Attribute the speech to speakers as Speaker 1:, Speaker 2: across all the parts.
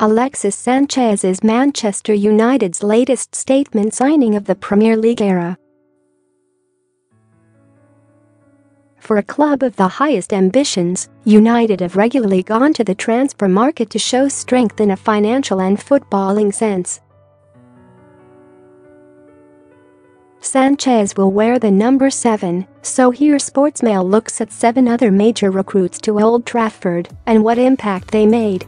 Speaker 1: Alexis Sanchez is Manchester United's latest statement signing of the Premier League era. For a club of the highest ambitions, United have regularly gone to the transfer market to show strength in a financial and footballing sense. Sanchez will wear the number 7, so here Sportsmail looks at seven other major recruits to Old Trafford and what impact they made.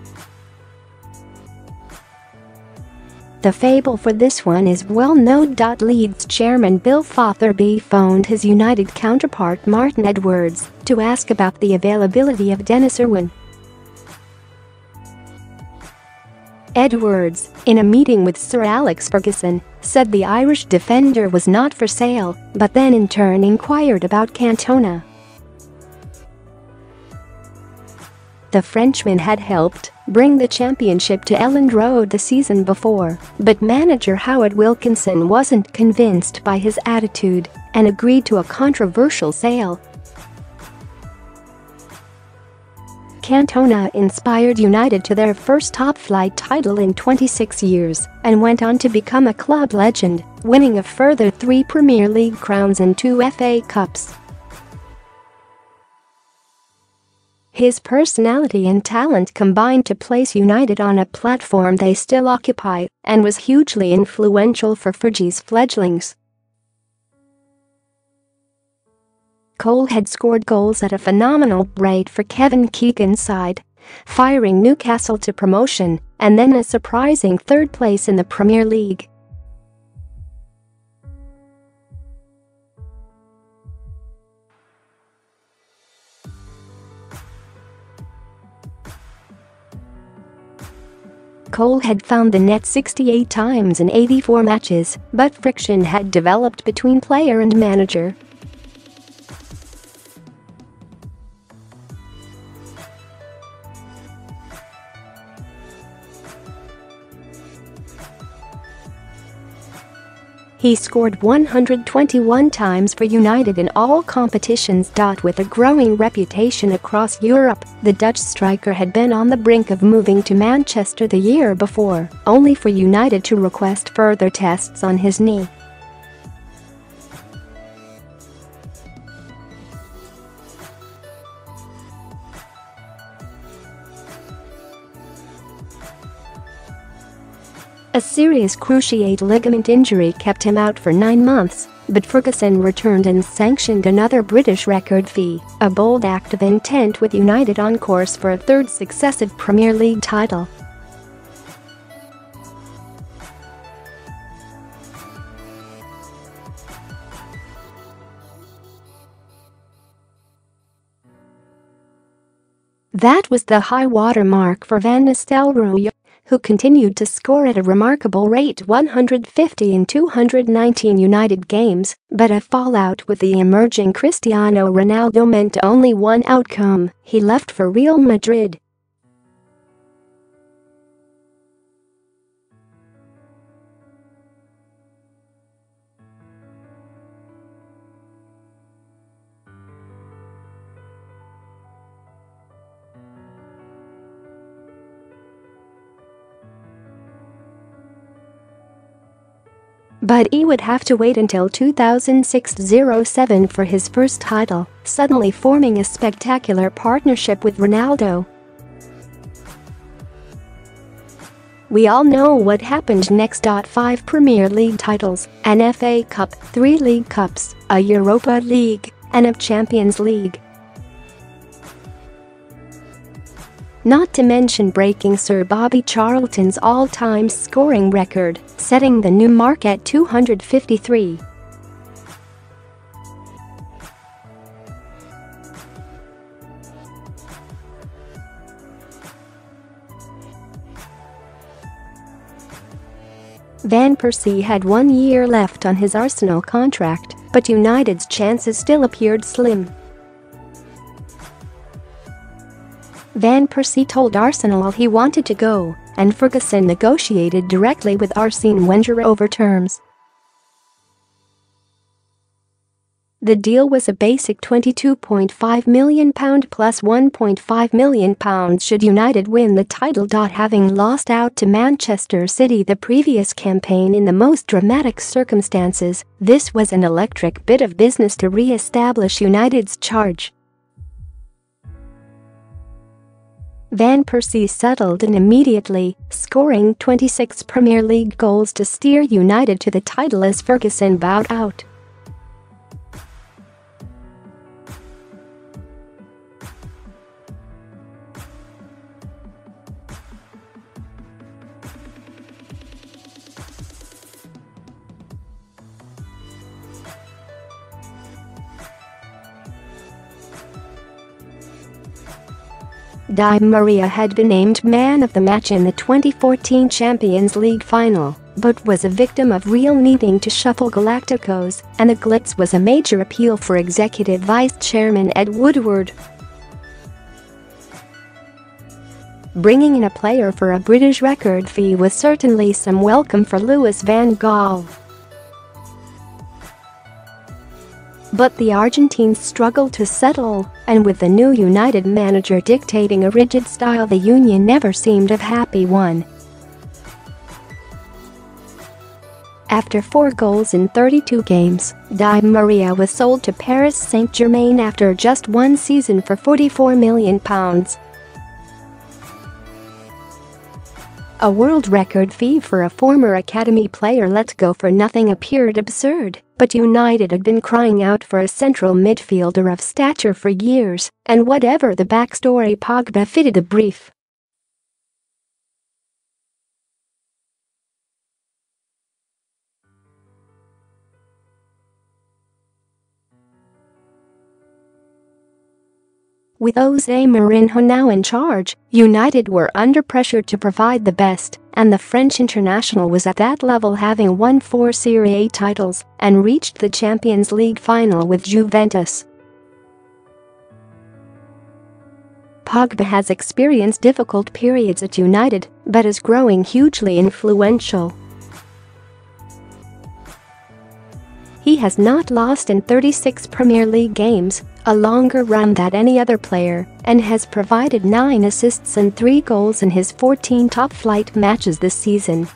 Speaker 1: The fable for this one is well known. Leeds chairman Bill Fotherby phoned his United counterpart Martin Edwards to ask about the availability of Denis Irwin. Edwards, in a meeting with Sir Alex Ferguson, said the Irish defender was not for sale, but then in turn inquired about Cantona. The Frenchman had helped bring the championship to Elland Road the season before, but manager Howard Wilkinson wasn't convinced by his attitude and agreed to a controversial sale. Cantona inspired United to their first top-flight title in 26 years and went on to become a club legend, winning a further three Premier League crowns and two FA Cups. His personality and talent combined to place United on a platform they still occupy and was hugely influential for Fergie's fledglings. Cole had scored goals at a phenomenal rate for Kevin Keegan's side, firing Newcastle to promotion and then a surprising third place in the Premier League. Cole had found the net 68 times in 84 matches, but friction had developed between player and manager. He scored 121 times for United in all competitions. With a growing reputation across Europe, the Dutch striker had been on the brink of moving to Manchester the year before, only for United to request further tests on his knee. A serious cruciate ligament injury kept him out for nine months, but Ferguson returned and sanctioned another British record fee, a bold act of intent with United on course for a third successive Premier League title. That was the high water mark for Van Nistelrooy who continued to score at a remarkable rate 150 in 219 United games, but a fallout with the emerging Cristiano Ronaldo meant only one outcome, he left for Real Madrid. But he would have to wait until 2006-07 for his first title, suddenly forming a spectacular partnership with Ronaldo. We all know what happened next. Five Premier League titles, an FA Cup, three League Cups, a Europa League, and a Champions League. Not to mention breaking Sir Bobby Charlton's all-time scoring record, setting the new mark at 253. Van Persie had one year left on his Arsenal contract, but United's chances still appeared slim. Van Persie told Arsenal he wanted to go, and Ferguson negotiated directly with Arsene Wenger over terms. The deal was a basic £22.5 million plus £1.5 million should United win the title. Having lost out to Manchester City the previous campaign in the most dramatic circumstances, this was an electric bit of business to re-establish United's charge. Van Persie settled in immediately, scoring 26 Premier League goals to steer United to the title as Ferguson bowed out. Di Maria had been named man of the match in the 2014 Champions League final, but was a victim of real needing to shuffle Galacticos, and the glitz was a major appeal for Executive Vice Chairman Ed Woodward. Bringing in a player for a British record fee was certainly some welcome for Louis van Gaal. But the Argentines struggled to settle, and with the new United manager dictating a rigid style the union never seemed a happy one. After four goals in 32 games, Di Maria was sold to Paris Saint-Germain after just one season for £44 million. A world record fee for a former academy player let go for nothing appeared absurd, but United had been crying out for a central midfielder of stature for years, and whatever the backstory Pogba fitted the brief. With Jose Mourinho now in charge, United were under pressure to provide the best, and the French international was at that level having won four Serie A titles and reached the Champions League final with Juventus. Pogba has experienced difficult periods at United, but is growing hugely influential. He has not lost in 36 Premier League games, a longer run than any other player, and has provided 9 assists and 3 goals in his 14 top-flight matches this season.